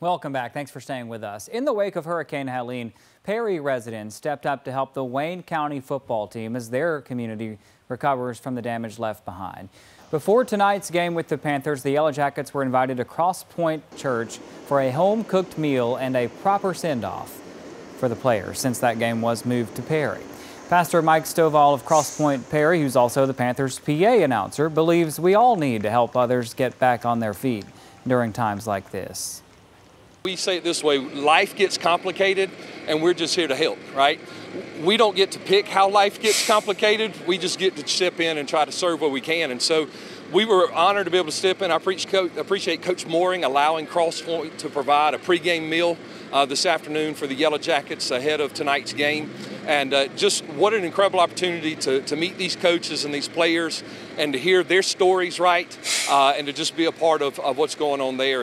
Welcome back. Thanks for staying with us. In the wake of Hurricane Helene, Perry residents stepped up to help the Wayne County football team as their community recovers from the damage left behind. Before tonight's game with the Panthers, the Yellow Jackets were invited to Cross Point Church for a home-cooked meal and a proper send-off for the players since that game was moved to Perry. Pastor Mike Stovall of Cross Point Perry, who's also the Panthers PA announcer, believes we all need to help others get back on their feet during times like this. We say it this way life gets complicated, and we're just here to help, right? We don't get to pick how life gets complicated. We just get to step in and try to serve what we can. And so we were honored to be able to step in. I appreciate Coach Mooring allowing Crosspoint to provide a pregame meal uh, this afternoon for the Yellow Jackets ahead of tonight's game. And uh, just what an incredible opportunity to, to meet these coaches and these players and to hear their stories right uh, and to just be a part of, of what's going on there.